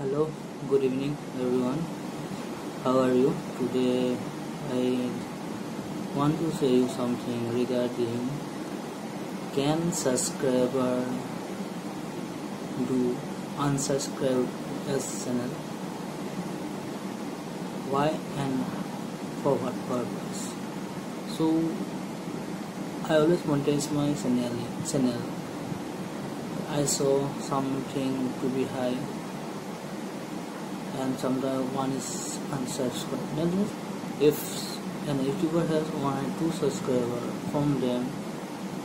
hello good evening everyone. How are you? Today i want to say you something regarding can subscriber do unsubscribe as channel? Why and for what purpose? So i always monetize my channel channel. I saw something to be high and sometimes one is unsubscribed. That means if an YouTuber has one or two subscribers from them,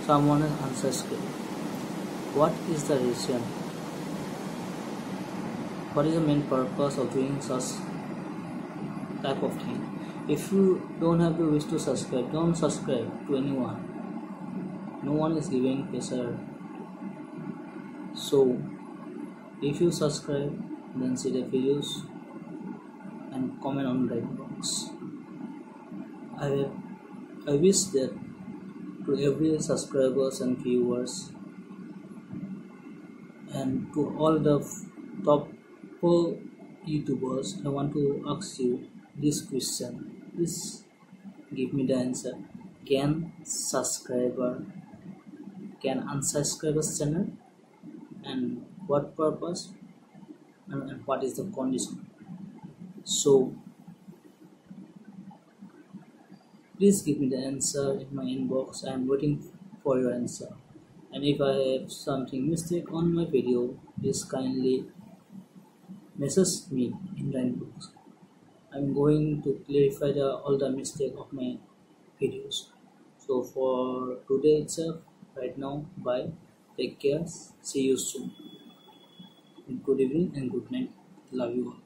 someone is unsubscribed. What is the reason? What is the main purpose of doing such type of thing? If you don't have the wish to subscribe, don't subscribe to anyone. No one is giving pressure. So, if you subscribe, then see the videos and comment on the box I, I wish that to every subscribers and viewers and to all the top four youtubers i want to ask you this question. Please give me the answer. Can subscriber can unsubscribe channel? And what purpose and what is the condition. So please give me the answer in my inbox. I am waiting for your answer. And if i have something mistake on my video please kindly message me in the inbox. I'm going to clarify the all the mistake of my videos. So for today itself right now bye. Take care. See you soon good evening and good night. Love you all